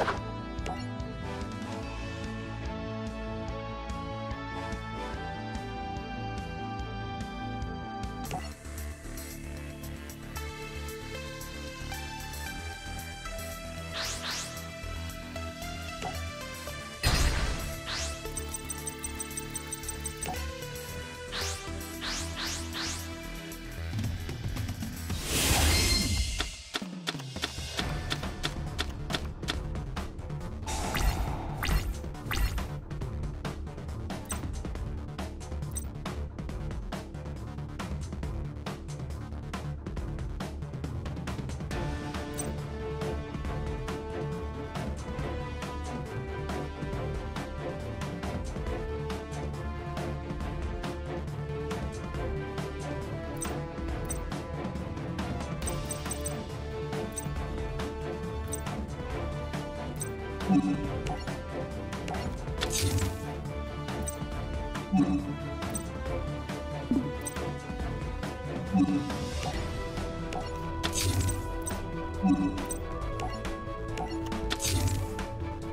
you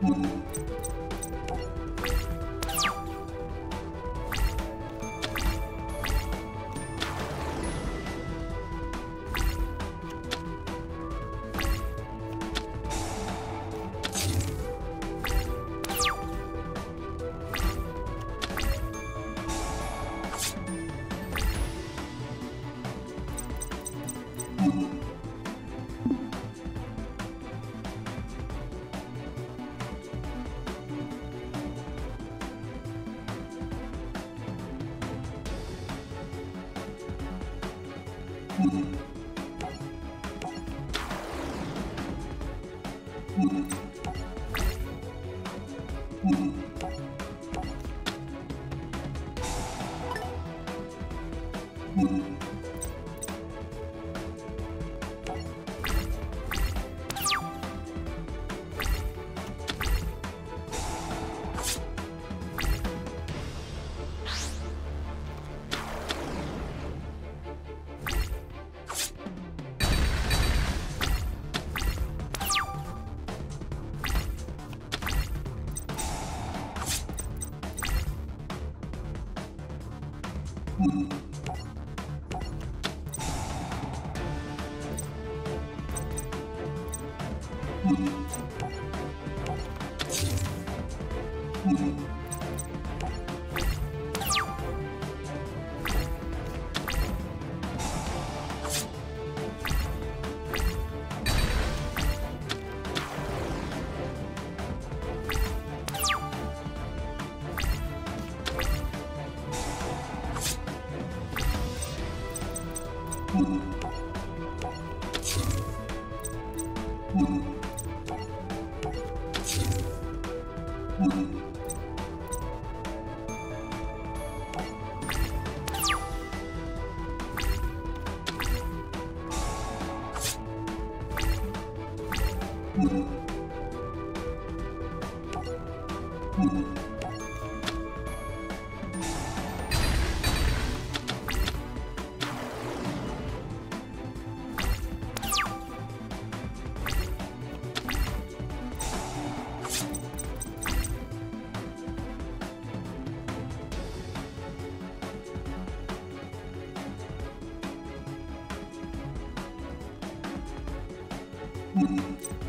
Mm-hmm. うん。Mm-hmm. Thank you. Mm-hmm.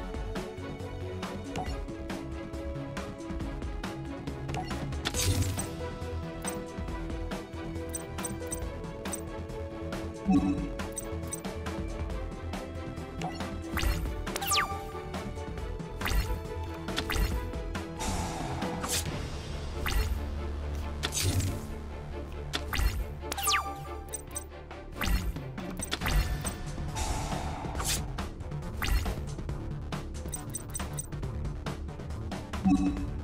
you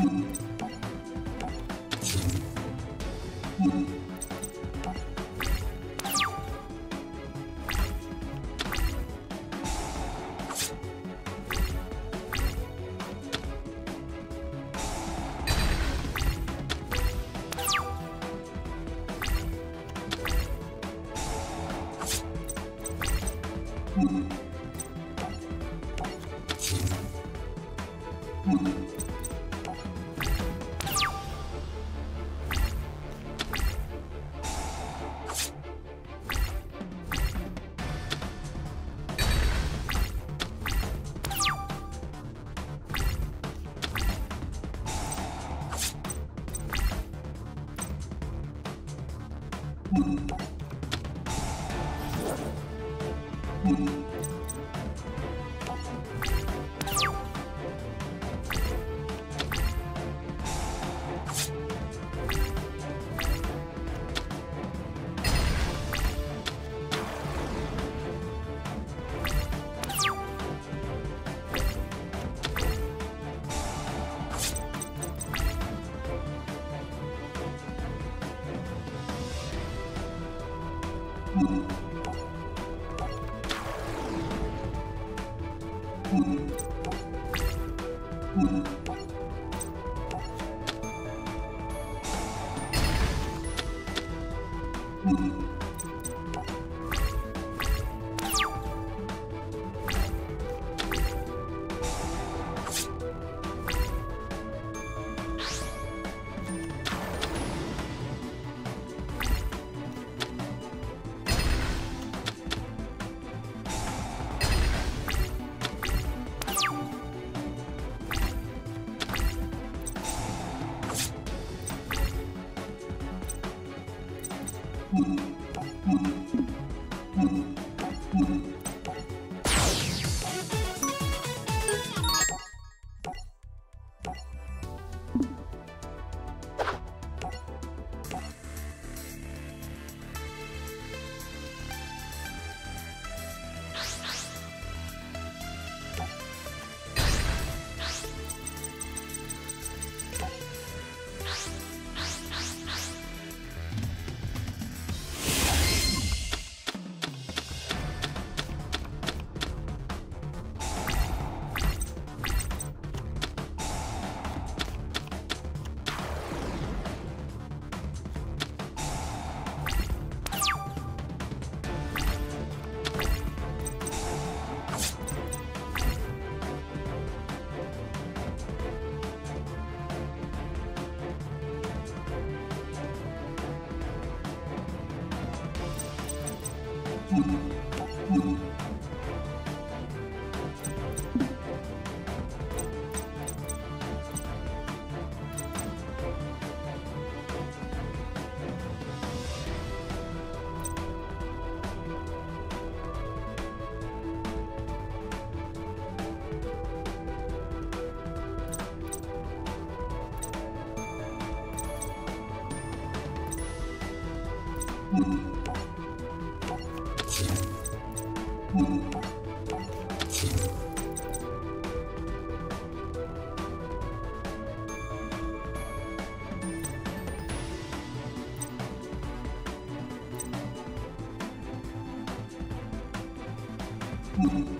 Thank you. you うん。you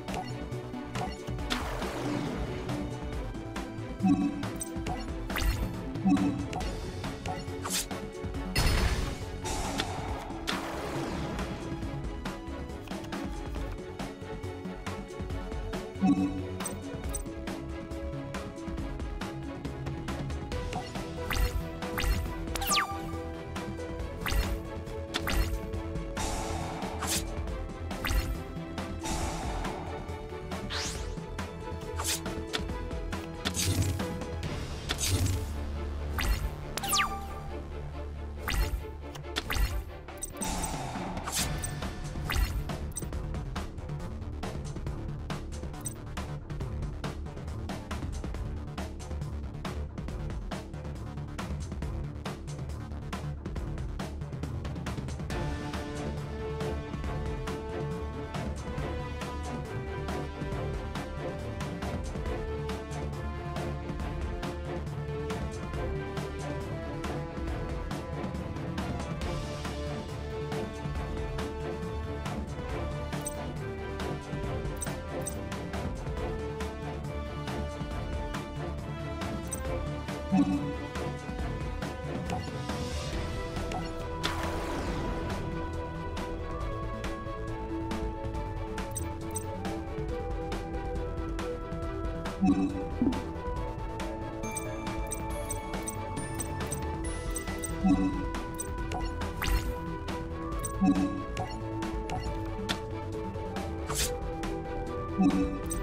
Mm-hmm.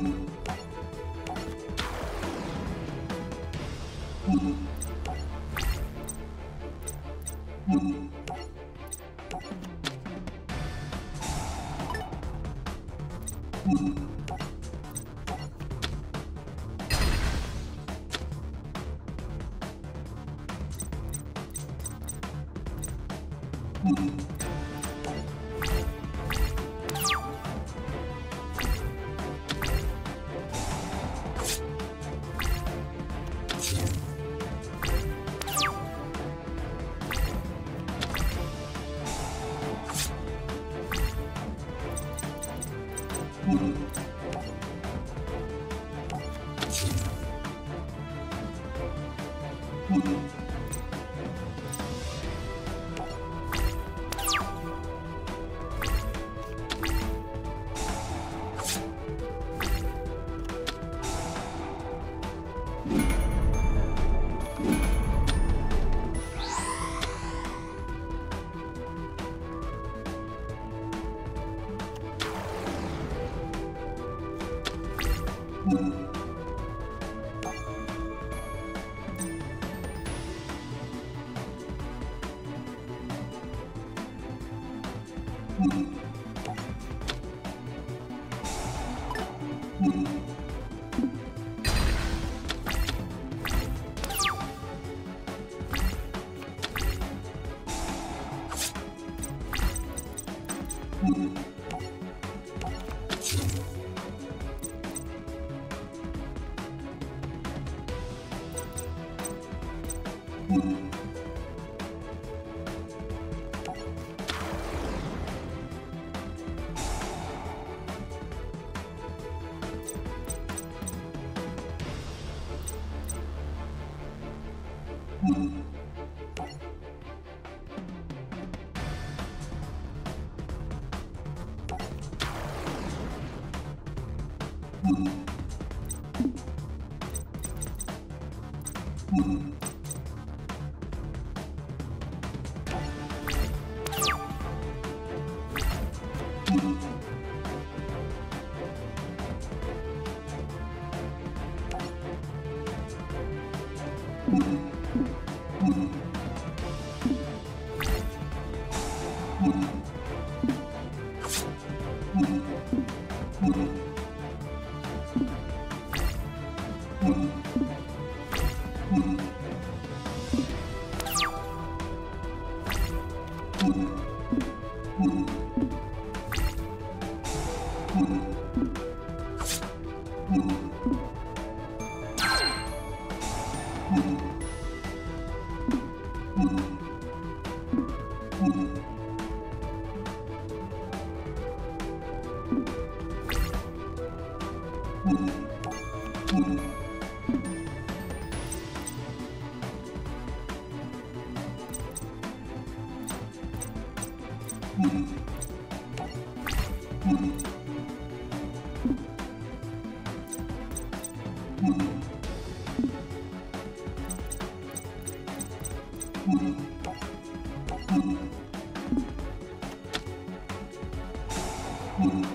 you 嗯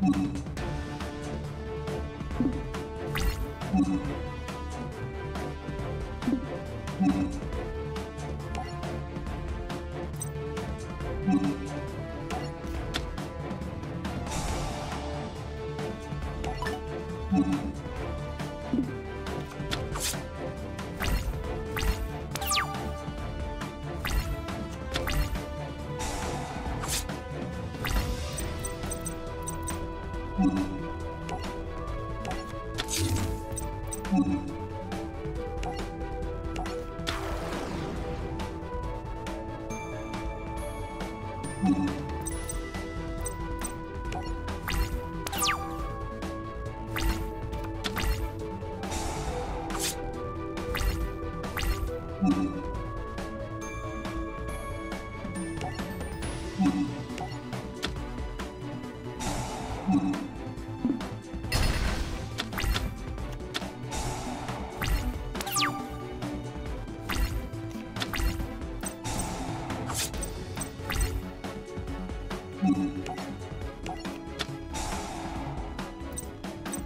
Mm-hmm.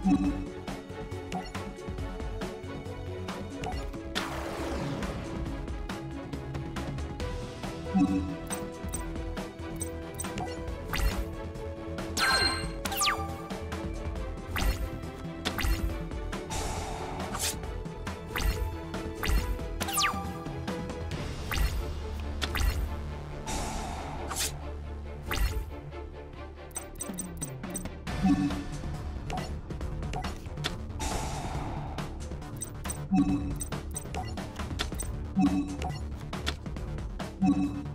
Mm-hmm. Mm-hmm.